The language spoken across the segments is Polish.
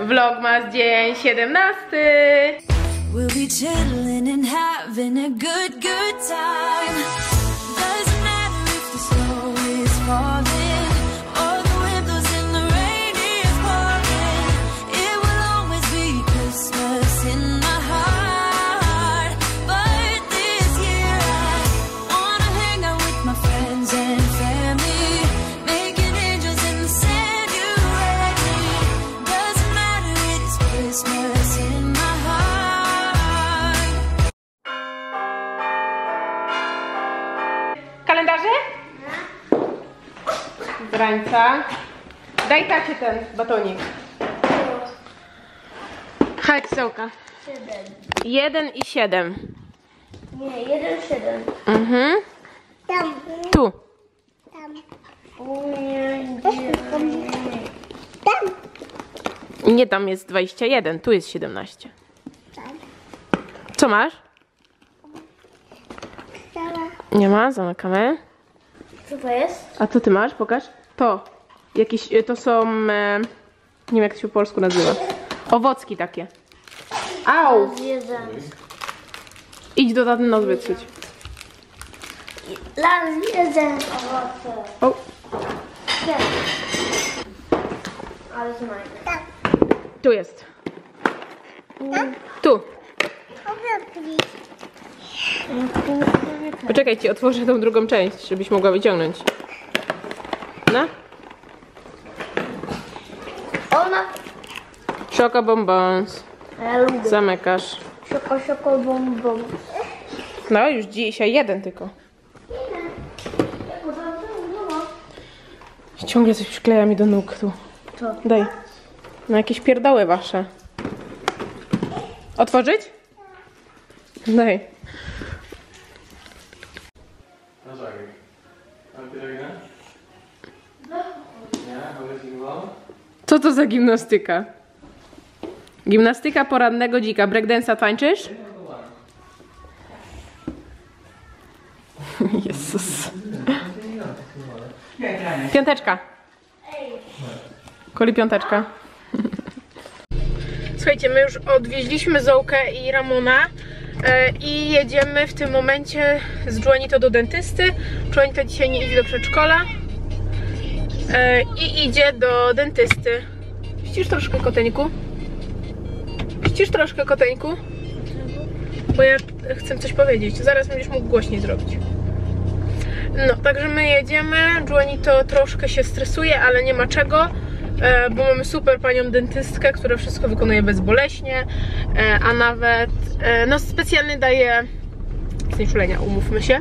Vlogmas dzień 17. We'll be and a good, good time. Kalendarze? Zrańca. Daj tacie ten batonik. Chodź, Sołka. Siedem. 1 i 7. Nie, jeden, siedem. Mhm. Tam. Tu. Tam. Nie, nie. Tam. Nie tam jest 21, tu jest 17. Co masz? Nie ma, zamykamy. Co to jest? A co ty masz? Pokaż. To. Jakieś, y, to są, e, nie wiem jak to się po polsku nazywa. Owocki takie. Au! Idź do taty nos wytrzeć. Las jeden owoce. O, Nie. Ale mojego. Tak. tu jest. Tu. Poczekajcie, otworzę tą drugą część, żebyś mogła wyciągnąć. No. Ona. Szoka bonbons. Ja lubię. Zamykasz. Szoko, szoko, bom, bom. No, już dzisiaj jeden tylko. Ciągle coś przykleja mi do nóg tu. Co? Daj. Na jakieś pierdoły wasze. Otworzyć? Daj. Dan zag ik. Heb je een? Ja, hoe is die wel? Co to za gimnastyka? Gimnastyka porannego dzika. Breakdance'a tańczysz? Jezus. Piąteczka. Koli piąteczka. Słuchajcie, my już odwieźliśmy Zołkę i Ramona i jedziemy w tym momencie z Juanito do dentysty. Juanito dzisiaj nie idzie do przedszkola e, i idzie do dentysty. Ścisz troszkę koteńku? Ścisz troszkę koteńku? Bo ja chcę coś powiedzieć. Zaraz będziesz mógł głośniej zrobić. No, także my jedziemy. Juanito troszkę się stresuje, ale nie ma czego, e, bo mamy super panią dentystkę, która wszystko wykonuje bezboleśnie, e, a nawet e, no specjalnie daje znieczulenia, umówmy się.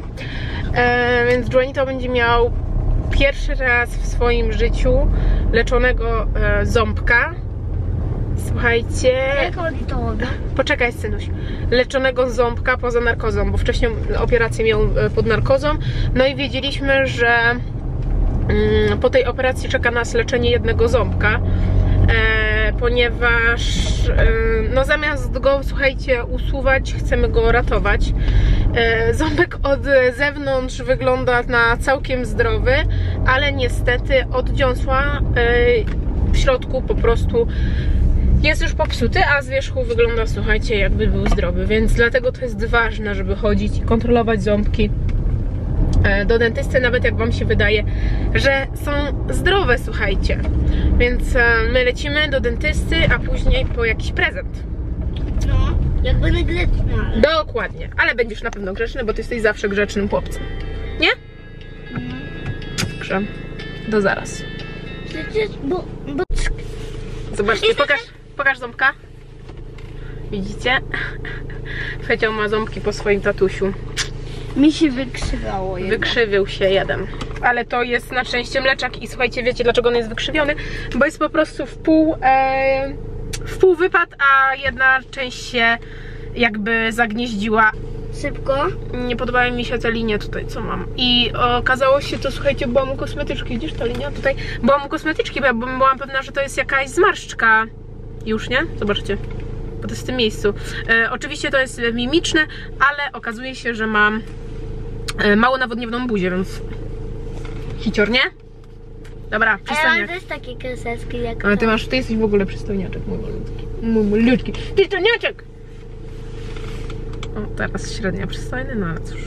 E, więc Juanito będzie miał pierwszy raz w swoim życiu leczonego e, ząbka. Słuchajcie? Poczekaj, synuś. Leczonego ząbka poza narkozą, bo wcześniej operację miał e, pod narkozą. No i wiedzieliśmy, że po tej operacji czeka nas leczenie jednego ząbka. E, ponieważ e, no zamiast go, słuchajcie, usuwać, chcemy go ratować. E, ząbek od zewnątrz wygląda na całkiem zdrowy, ale niestety od dziąsła w środku po prostu jest już popsuty, a z wierzchu wygląda, słuchajcie, jakby był zdrowy, więc dlatego to jest ważne, żeby chodzić i kontrolować ząbki do dentysty, nawet jak Wam się wydaje, że są zdrowe, słuchajcie. Więc e, my lecimy do dentysty, a później po jakiś prezent. No, jakby nie grzeczna. Dokładnie, ale będziesz na pewno grzeczny, bo Ty jesteś zawsze grzecznym chłopcem. Nie? Dobrze, do zaraz. Przecież, bo, bo Zobaczcie, pokaż, pokaż ząbka. Widzicie? Feciał ma ząbki po swoim tatusiu. Mi się wykrzywało jednak. Wykrzywił się jeden. Ale to jest na szczęście mleczak i słuchajcie, wiecie dlaczego on jest wykrzywiony? Bo jest po prostu w pół, e, w pół wypad, a jedna część się jakby zagnieździła. Szybko. Nie podobały mi się te linie tutaj, co mam. I okazało się to, słuchajcie, byłam u kosmetyczki. Widzisz ta linia tutaj? Byłam u kosmetyczki, bo ja byłam pewna, że to jest jakaś zmarszczka. Już, nie? Zobaczcie. Bo to jest w tym miejscu. E, oczywiście to jest mimiczne, ale okazuje się, że mam e, mało nawodnioną buzię, więc hicior, nie? Dobra, A ja mam przystojniak. też takie kreseczki jak Ale ty masz, ty jesteś w ogóle przystojniaczek, mój malutki. Mój malutki. Przystojniaczek! O, teraz średnio przystojny, no ale cóż.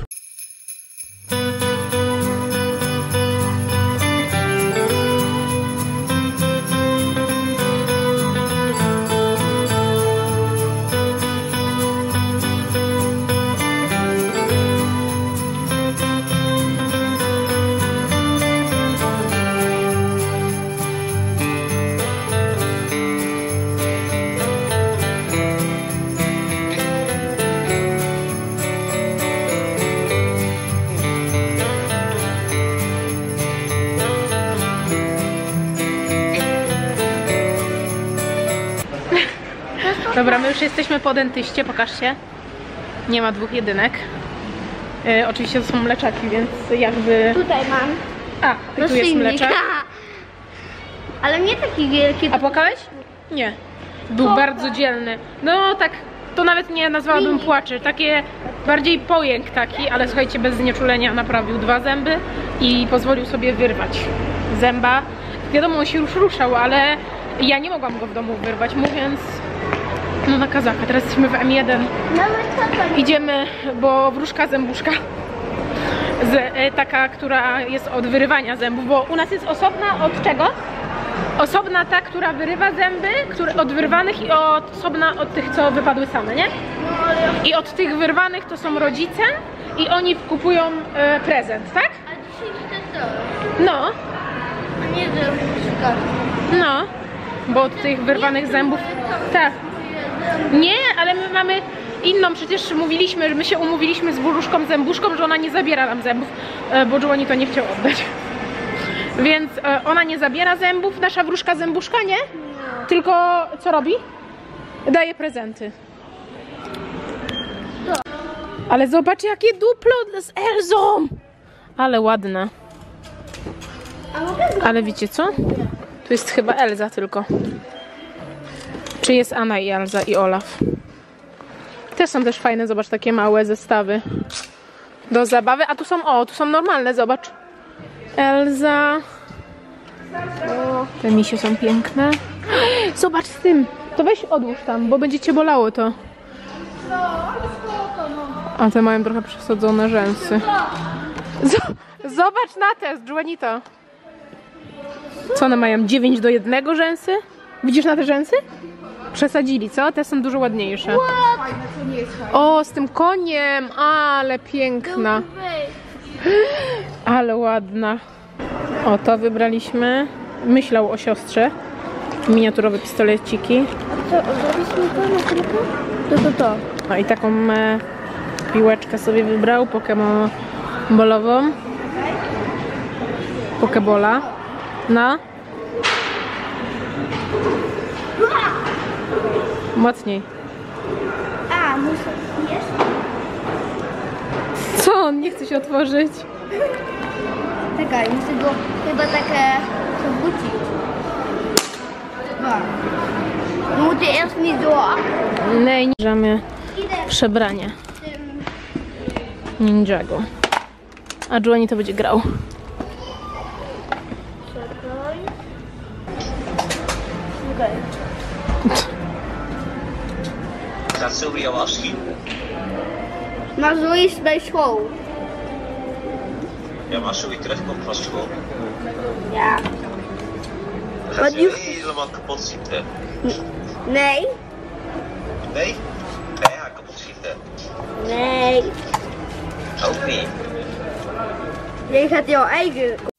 Już jesteśmy po dentyście, pokażcie. Nie ma dwóch jedynek. E, oczywiście to są mleczaki, więc jakby... Tutaj mam. A, i tu jest mleczak. Ale nie taki wielki. A płakałeś? Nie. Był bardzo dzielny. No tak, to nawet nie nazwałabym płaczy. Takie bardziej pojęk taki, ale słuchajcie, bez znieczulenia naprawił dwa zęby i pozwolił sobie wyrwać zęba. Wiadomo, on się już ruszał, ale ja nie mogłam go w domu wyrwać, mówiąc no na kazaka. Teraz jesteśmy w M1. Nawet co to Idziemy, bo wróżka zębuszka. Z, e, taka, która jest od wyrywania zębów, bo u nas jest osobna od czego? Osobna ta, która wyrywa zęby, które, od wyrwanych i od, osobna od tych, co wypadły same, nie? I od tych wyrwanych to są rodzice i oni kupują e, prezent, tak? A dzisiaj to. No, A nie zębuszka. no. Bo od tych wyrwanych zębów. Tak. Nie, ale my mamy inną, przecież mówiliśmy, że my się umówiliśmy z wróżką zębuszką, że ona nie zabiera nam zębów, e, bo Joanie to nie chciał oddać. Więc e, ona nie zabiera zębów, nasza wróżka zębuszka, nie? Tylko co robi? Daje prezenty. Ale zobacz jakie duplo z Elzą! Ale ładne. Ale wiecie co? Tu jest chyba Elza tylko. Czy jest Anna i Elza i Olaf? Te są też fajne, zobacz, takie małe zestawy do zabawy. A tu są, o, tu są normalne, zobacz. Elza. O, te misie są piękne. Zobacz z tym. To weź odłóż tam, bo będzie cię bolało to. A te mają trochę przesadzone rzęsy. Zobacz na te z Juanito. Co one mają? 9 do 1 rzęsy? Widzisz na te rzęsy? Przesadzili, co? Te są dużo ładniejsze. O, z tym koniem! Ale piękna. Ale ładna. O, to wybraliśmy. Myślał o siostrze. Miniaturowe pistoleciki. Co, zrobiliśmy to na tylko? To to to. No i taką e, piłeczkę sobie wybrał, pokemonbolową. Pokebola. No. Mocniej. A, muszę jeszcze. Co? On nie chce się otworzyć. Czekaj, muszę go chyba takie przewrócić. Muszę nie so. Nej, nie bierzemy przebranie ninjago. A Juani to będzie grał. Sylvia afschieten? Maar zo is het bij school. Ja, maar als Zoe terugkomt van school, Ja. dan gaat ze helemaal kapot schieten. Nee. Nee? Nee, ja, kapot schieten. Nee. Ook niet. Je gaat jouw eigen.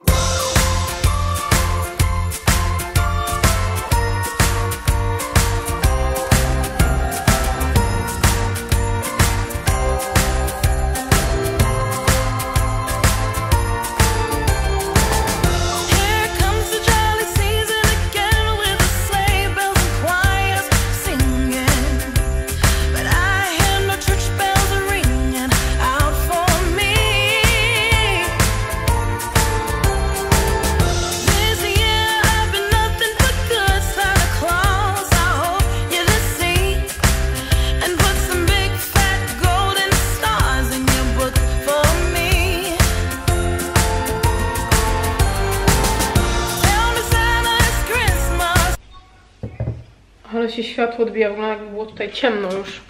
Się światło odbija, wygląda jakby było tutaj ciemno już.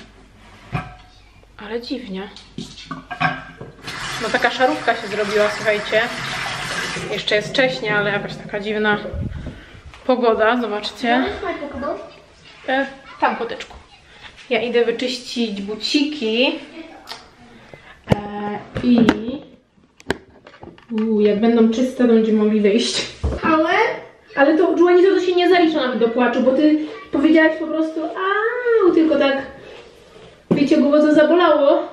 Ale dziwnie. No taka szarówka się zrobiła, słuchajcie. Jeszcze jest wcześnie, ale jakaś taka dziwna pogoda, zobaczcie. E, tam koteczku. Ja idę wyczyścić buciki. E, I Uu, jak będą czyste, to będziemy mogli wyjść. Ale? Ale to Juani to się nie zalicza nawet do płaczu, bo ty powiedziałaś po prostu au, tylko tak wiecie, głowa co zabolało.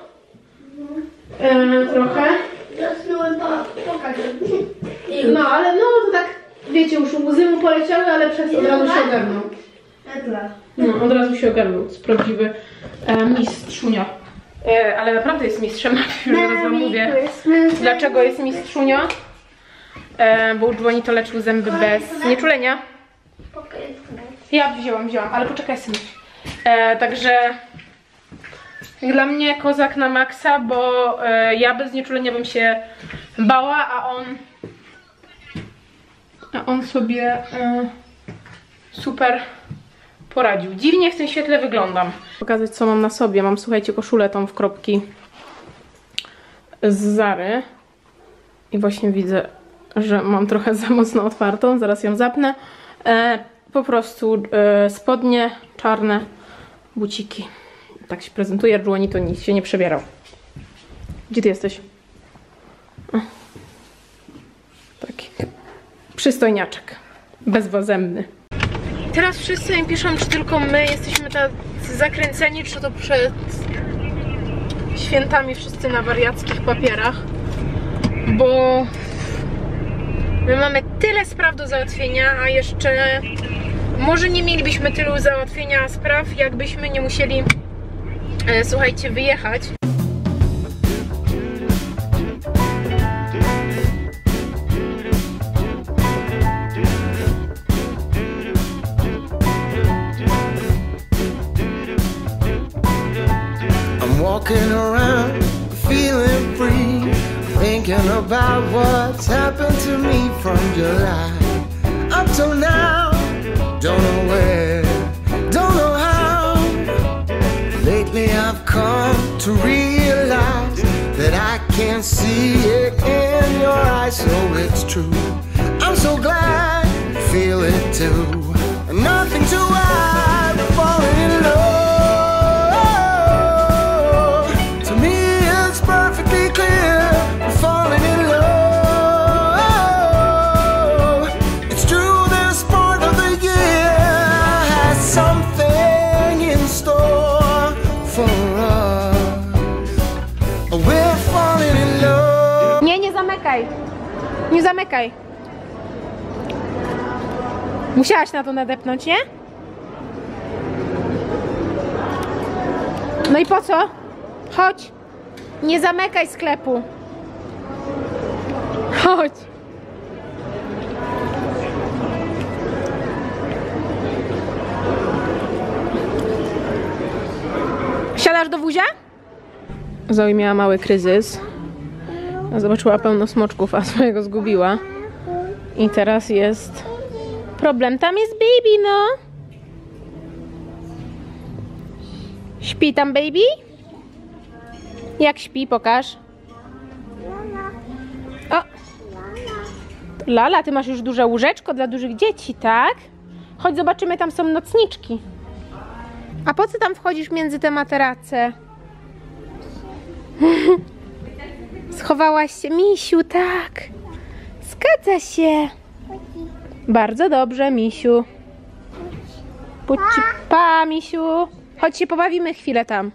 E, trochę. Pokaż. No, ale no to tak, wiecie, już łzy mu poleciały, ale przez od razu się ogarnął. No, od razu się ogarnął. To jest prawdziwy e, mistrzunio. E, ale naprawdę jest mistrzem, już zaraz wam mówię. Dlaczego jest mistrzunio? E, bo Juani to leczył zęby bez nieczulenia. Ja wzięłam, wzięłam, ale poczekaj synu. E, także dla mnie kozak na maksa, bo e, ja bez nieczulenia bym się bała, a on a on sobie e, super poradził. Dziwnie w tym świetle wyglądam. Pokazać co mam na sobie. Mam słuchajcie koszulę tą w kropki z Zary. I właśnie widzę, że mam trochę za mocno otwartą. Zaraz ją zapnę. E, po prostu e, spodnie czarne, buciki. Tak się prezentuje. Juani to nic się nie przebierał. Gdzie ty jesteś? Taki przystojniaczek. Bezwozemny. Teraz wszyscy mi piszą, czy tylko my jesteśmy tacy zakręceni, czy to przed świętami wszyscy na wariackich papierach. Bo my mamy tyle spraw do załatwienia, a jeszcze może nie mielibyśmy tylu załatwienia spraw, jakbyśmy nie musieli, e, słuchajcie, wyjechać. Walking around feeling free, thinking about what's happened to me from July up till now. Don't know where, don't know how. Lately I've come to realize that I can't see it in your eyes, so it's true. I'm so glad you feel it too. Zamykaj. Nie zamykaj. Musiałaś na to nadepnąć, nie? No i po co? Chodź. Nie zamykaj sklepu. Chodź. Siadasz do wózia? Zoe miała mały kryzys. Zobaczyła pełno smoczków, a swojego zgubiła. I teraz jest problem. Tam jest baby, no. Śpi tam baby? Jak śpi? Pokaż. O! Lala, ty masz już duże łóżeczko dla dużych dzieci, tak? Chodź zobaczymy, tam są nocniczki. A po co tam wchodzisz między te materace? Schowałaś się, misiu, tak. Zgadza się. Bardzo dobrze, misiu. Puci, pa, misiu. Chodź się pobawimy chwilę tam.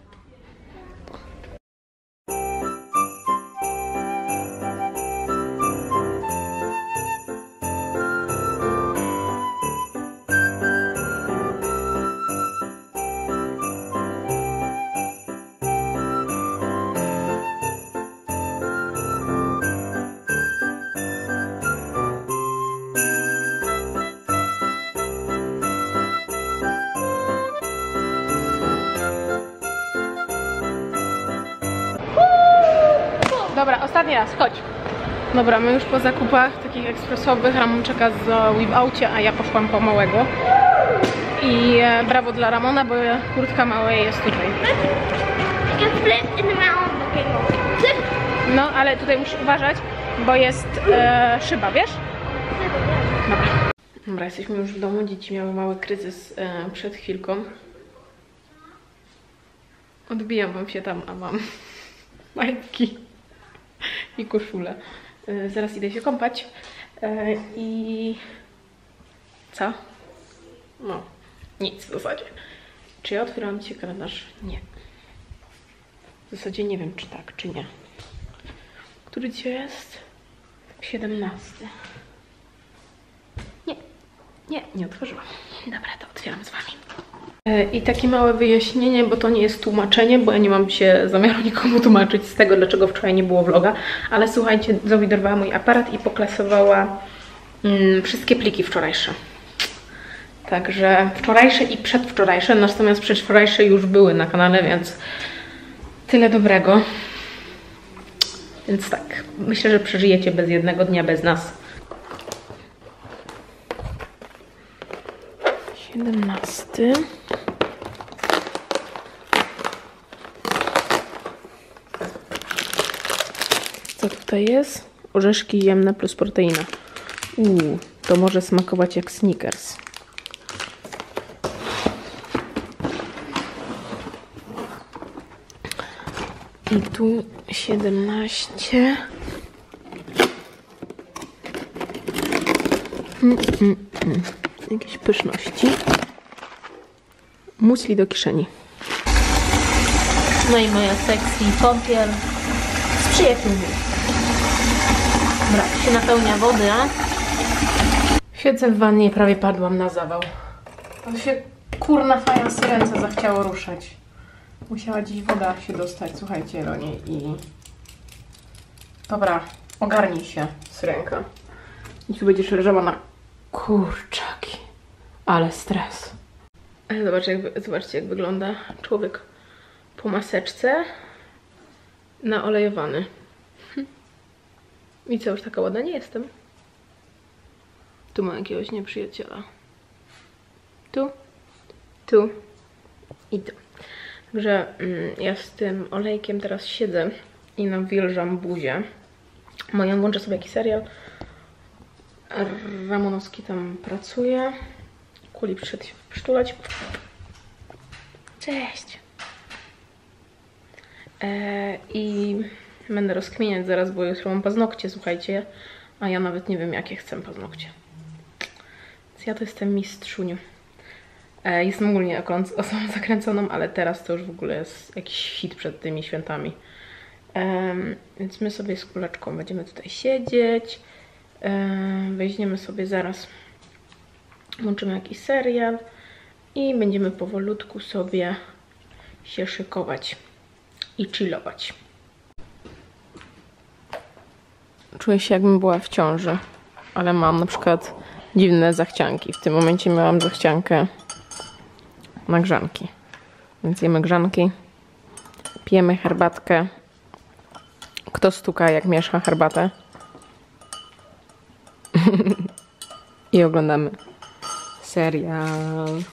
Ostatni raz, chodź. Dobra, my już po zakupach takich ekspresowych. Ramon czeka z Zoe w aucie, a ja poszłam po małego. I e, brawo dla Ramona, bo kurtka małej jest tutaj. No, ale tutaj musisz uważać, bo jest e, szyba, wiesz? Dobra. Dobra, jesteśmy już w domu. Dzieci miały mały kryzys e, przed chwilką. Odbijam wam się tam, a mam majtki i koszulę. E, zaraz idę się kąpać. E, I co? No, nic w zasadzie. Czy ja otwierałam ci kalendarz? Nie. W zasadzie nie wiem, czy tak, czy nie. Który dzisiaj jest? 17. Nie, nie, nie otworzyłam. Dobra, to otwieram z wami. E, I takie małe wyjaśnienie, bo to nie jest tłumaczenie, bo ja nie mam się zamiaru nikomu tłumaczyć z tego, dlaczego wczoraj nie było vloga, ale słuchajcie, Zoe mój aparat i poklasowała mm, wszystkie pliki wczorajsze. Także wczorajsze i przedwczorajsze, natomiast przedwczorajsze już były na kanale, więc tyle dobrego. Więc tak, myślę, że przeżyjecie bez jednego dnia bez nas. 17. Co tutaj jest? Orzeszki jemne plus proteina. Uuu, to może smakować jak Snickers. I tu 17. Mm, mm, mm. Jakieś pyszności. Musli do kieszeni. No i moja sexy kąpiel z przyjaciółmi. Dobra, tu się napełnia wody, a? Siedzę w wannie i prawie padłam na zawał. To się kurna fajans ręce zachciało ruszać. Musiała dziś woda się dostać, słuchajcie, Ronie i... Dobra, ogarnij się, syrenka. I tu będziesz leżała na kurczaki. Ale stres. Zobacz, jak, zobaczcie, jak wygląda człowiek po maseczce naolejowany. I co, już taka ładna nie jestem. Tu mam jakiegoś nieprzyjaciela. Tu, tu i tu. Także mm, ja z tym olejkiem teraz siedzę i nawilżam buzię. Moją włączę sobie jakiś serial. Ramonowski tam pracuje. Kuli przyszedł się przytulać. Cześć! E, I będę rozkminiać zaraz, bo jutro mam paznokcie, słuchajcie. A ja nawet nie wiem, jakie chcę paznokcie. Więc ja to jestem mistrzuniu. E, Jestem ogólnie osobą zakręconą, ale teraz to już w ogóle jest jakiś hit przed tymi świętami. Em, więc my sobie z kuleczką będziemy tutaj siedzieć. Em, weźmiemy sobie zaraz, włączymy jakiś serial i będziemy powolutku sobie się szykować i chillować. Czuję się jakbym była w ciąży, ale mam na przykład dziwne zachcianki. W tym momencie miałam zachciankę na grzanki. Więc jemy grzanki, pijemy herbatkę. Kto stuka, jak miesza herbatę? I oglądamy serial.